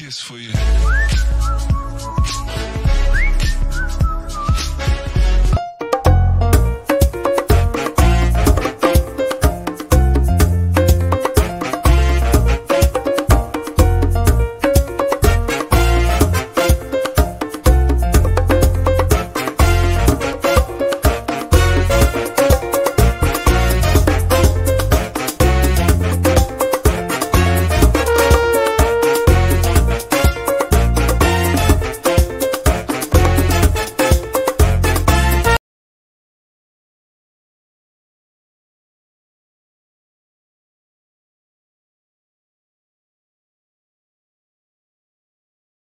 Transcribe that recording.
kiss for you.